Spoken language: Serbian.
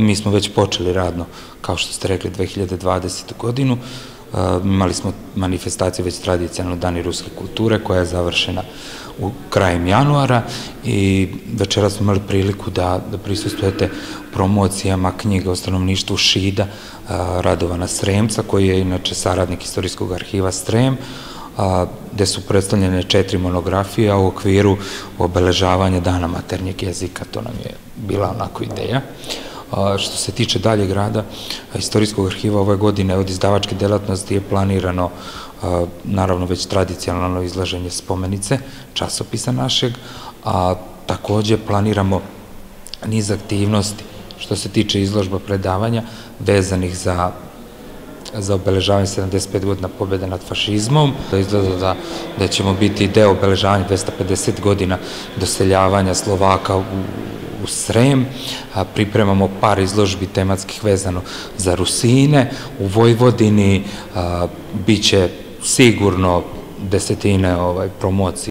mi smo već počeli radno, kao što ste rekli, 2020. godinu. Imali smo manifestacije već tradicionalno Dani ruske kulture koja je završena u krajem januara i večera smo imali priliku da, da prisustujete promocijama knjiga o stanovništvu Šida Radovana Sremca koji je inače saradnik istorijskog arhiva Srem a, gde su predstavljene četiri monografije u okviru obeležavanja dana maternjeg jezika, to nam je bila onako ideja. Što se tiče dalje grada, istorijskog arhiva ove godine od izdavačke delatnosti je planirano naravno već tradicionalno izlaženje spomenice, časopisa našeg, a takođe planiramo niz aktivnosti što se tiče izložba predavanja vezanih za za obeležavanje 75 godina pobjede nad fašizmom. Da izgleda da, da ćemo biti deo obeležavanja 250 godina doseljavanja Slovaka u, u Srem, a pripremamo par izložbi tematskih vezano za Rusine, u Vojvodini biće sigurno desetine ovaj, promocije